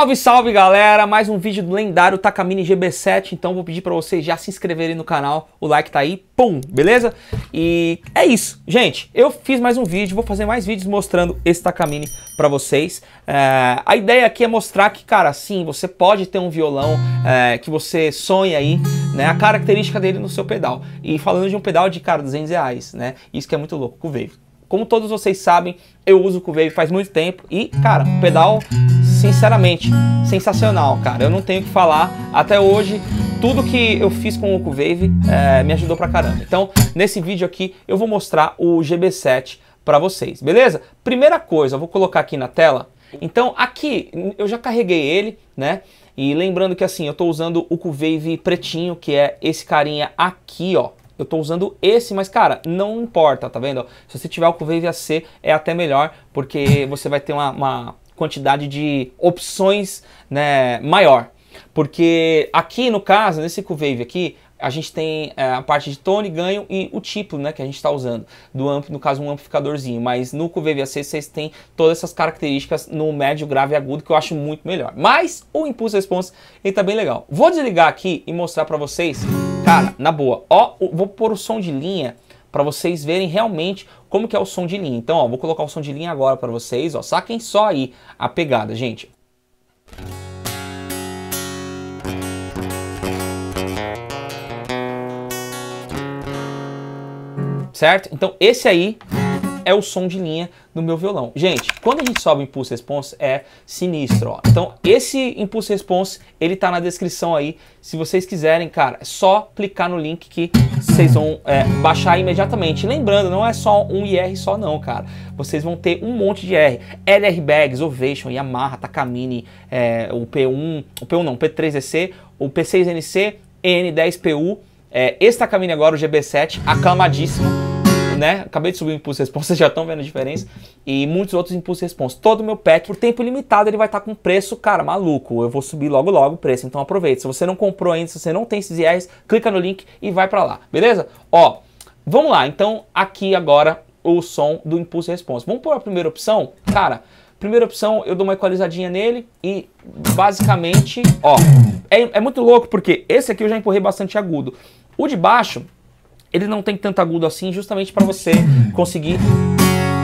Salve, salve galera! Mais um vídeo do lendário Takamine GB7. Então vou pedir para vocês já se inscreverem no canal. O like tá aí, pum, beleza? E é isso, gente. Eu fiz mais um vídeo, vou fazer mais vídeos mostrando esse Takamine para vocês. É, a ideia aqui é mostrar que, cara, sim, você pode ter um violão é, que você sonha aí, né? A característica dele no seu pedal. E falando de um pedal de, cara, 200 reais, né? Isso que é muito louco com o Wave. Como todos vocês sabem, eu uso o Cuvave faz muito tempo e, cara, pedal, sinceramente, sensacional, cara. Eu não tenho o que falar. Até hoje, tudo que eu fiz com o Cuvave é, me ajudou pra caramba. Então, nesse vídeo aqui, eu vou mostrar o GB7 para vocês, beleza? Primeira coisa, eu vou colocar aqui na tela. Então, aqui, eu já carreguei ele, né? E lembrando que assim, eu estou usando o Cuvave pretinho, que é esse carinha aqui, ó eu estou usando esse, mas cara, não importa, tá vendo? Se você tiver o Wave AC é até melhor, porque você vai ter uma, uma quantidade de opções né, maior. Porque aqui no caso, nesse Wave aqui, a gente tem é, a parte de tone, ganho e o tipo né, que a gente está usando. Do amp, no caso, um amplificadorzinho. Mas no QVVAC vocês têm todas essas características no médio, grave e agudo, que eu acho muito melhor. Mas o Impulse Response, ele tá bem legal. Vou desligar aqui e mostrar para vocês Cara, na boa, ó, vou pôr o som de linha para vocês verem realmente como que é o som de linha. Então, ó, vou colocar o som de linha agora para vocês, ó. Saquem só aí a pegada, gente. Certo? Então, esse aí é o som de linha do meu violão. Gente, quando a gente sobe o Impulse Response é sinistro, ó. Então, esse Impulse Response, ele tá na descrição aí. Se vocês quiserem, cara, é só clicar no link que vocês vão é, baixar imediatamente. Lembrando, não é só um IR só não, cara. Vocês vão ter um monte de R. LR Bags, Ovation, Yamaha, Takamine, é, o P1, o P1 não, o P3EC, o P6NC, N10PU, é, esse Takamine agora, o GB7, aclamadíssimo né? Acabei de subir o impulso response, vocês já estão vendo a diferença. E muitos outros impulso response. Todo o meu pack, por tempo limitado, ele vai estar tá com preço, cara, maluco. Eu vou subir logo logo o preço, então aproveita. Se você não comprou ainda, se você não tem esses IRs, clica no link e vai para lá, beleza? Ó, vamos lá. Então, aqui agora o som do impulso response. Vamos por a primeira opção? Cara, primeira opção eu dou uma equalizadinha nele e basicamente, ó, é, é muito louco porque esse aqui eu já empurrei bastante agudo. O de baixo, ele não tem tanto agudo assim, justamente para você conseguir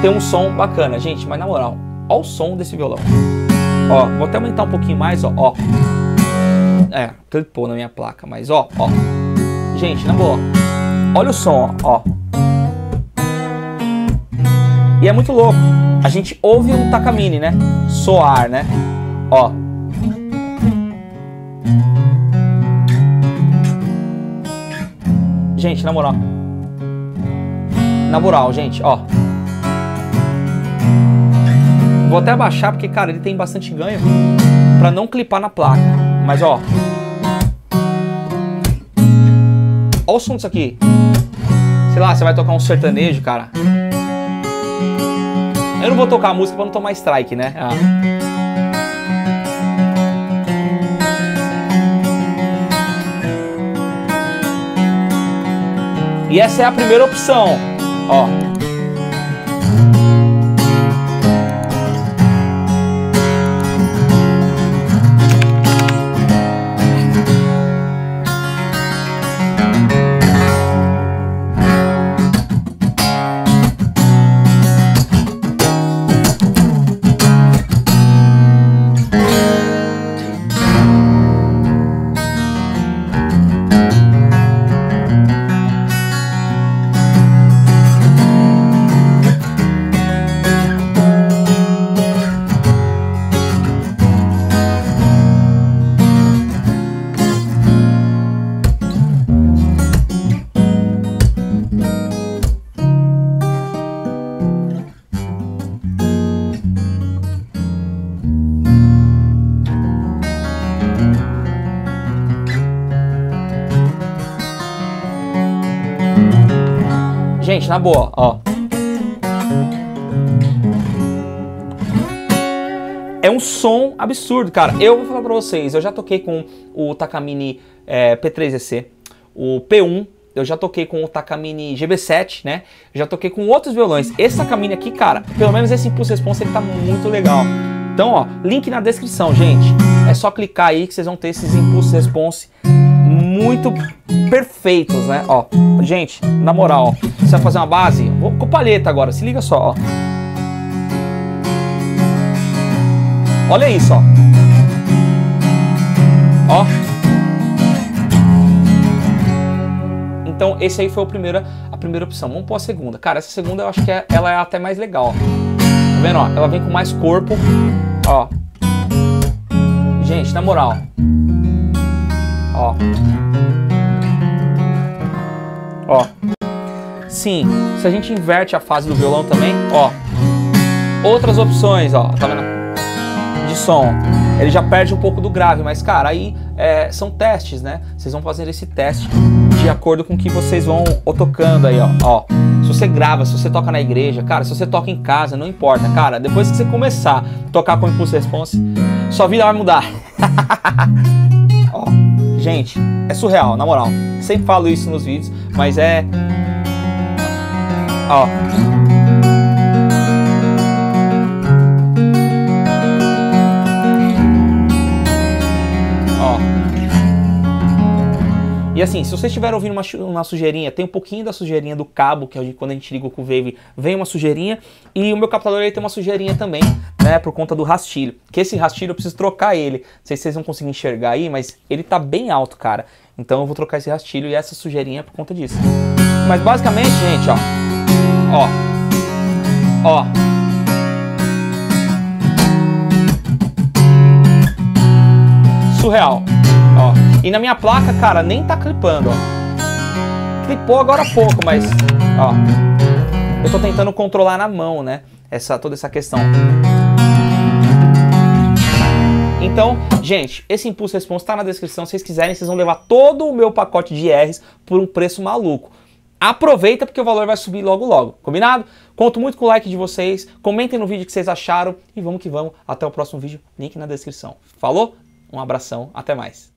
ter um som bacana. Gente, mas na moral, ó o som desse violão. Ó, vou até aumentar um pouquinho mais, ó, ó. É, clipou na minha placa, mas ó, ó. Gente, na boa, olha o som, ó, ó. E é muito louco. A gente ouve um Takamine, né? Soar, né? Ó. Gente, na moral. Na moral, gente, ó. Vou até abaixar porque, cara, ele tem bastante ganho pra não clipar na placa. Mas, ó. Ó o som disso aqui. Sei lá, você vai tocar um sertanejo, cara. Eu não vou tocar a música pra não tomar strike, né? Ah. E essa é a primeira opção, ó. Gente, na boa, ó. É um som absurdo, cara. Eu vou falar pra vocês, eu já toquei com o Takamine é, P3EC, o P1, eu já toquei com o Takamine GB7, né? já toquei com outros violões. Esse Takamine aqui, cara, pelo menos esse Impulse Response, ele tá muito legal. Então, ó, link na descrição, gente. É só clicar aí que vocês vão ter esses impulsos response muito perfeitos, né? Ó, gente, na moral, ó, você vai fazer uma base, vou com palheta agora, se liga só, ó. Olha isso, ó. Ó. Então, esse aí foi a primeira, a primeira opção. Vamos pôr a segunda. Cara, essa segunda eu acho que é, ela é até mais legal. Tá vendo, ó? Ela vem com mais corpo. Ó. Gente, na moral. Ó. Ó. Sim, se a gente inverte a fase do violão também, ó. Outras opções, ó. Tá vendo? De som. Ele já perde um pouco do grave, mas, cara, aí é, são testes, né? Vocês vão fazer esse teste de acordo com o que vocês vão tocando aí, ó. ó. Se você grava, se você toca na igreja, cara, se você toca em casa, não importa, cara. Depois que você começar a tocar com impulso response, sua vida vai mudar. gente, é surreal, na moral. Sempre falo isso nos vídeos, mas é. Ó. E assim, se vocês estiverem ouvindo uma, uma, sujeirinha, tem um pouquinho da sujeirinha do cabo, que quando a gente liga o Wave, vem uma sujeirinha. E o meu captador ele tem uma sujeirinha também, né, por conta do rastilho. Que esse rastilho eu preciso trocar ele. Não sei se vocês vão conseguir enxergar aí, mas ele tá bem alto, cara. Então eu vou trocar esse rastilho e essa sujeirinha por conta disso. Mas basicamente, gente, ó. Ó. Ó. Surreal. Ó. E na minha placa, cara, nem tá clipando, ó. Clipou agora há pouco, mas, ó. Eu tô tentando controlar na mão, né? Essa, toda essa questão. Então, gente, esse Impulso Response está na descrição. Se vocês quiserem, vocês vão levar todo o meu pacote de R's por um preço maluco. Aproveita porque o valor vai subir logo logo, combinado? Conto muito com o like de vocês, comentem no vídeo que vocês acharam e vamos que vamos. Até o próximo vídeo, link na descrição. Falou? Um abração, até mais.